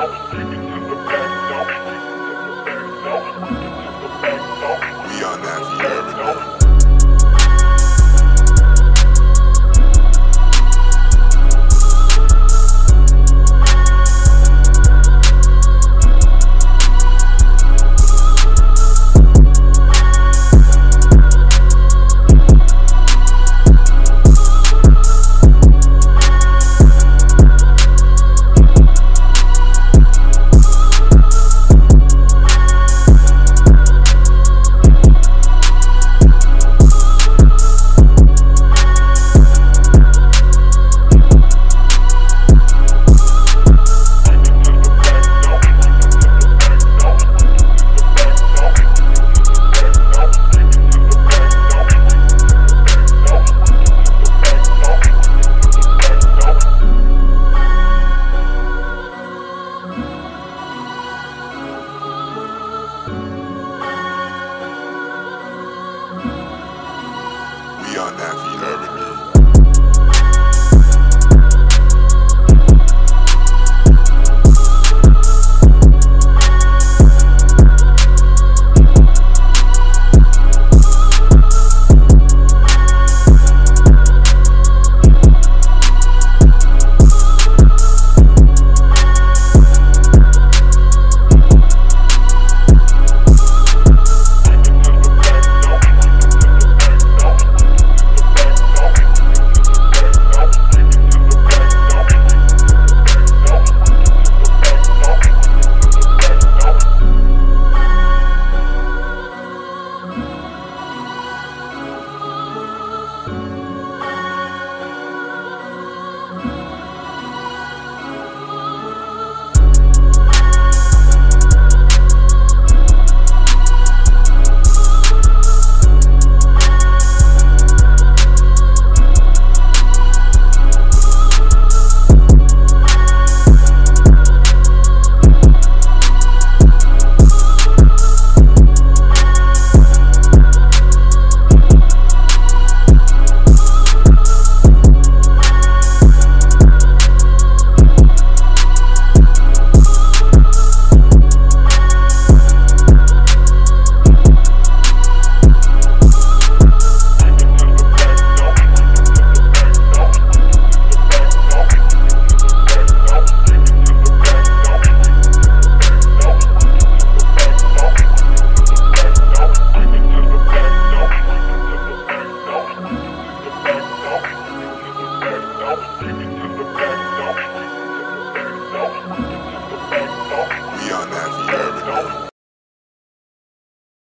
don't Young that, you heard me?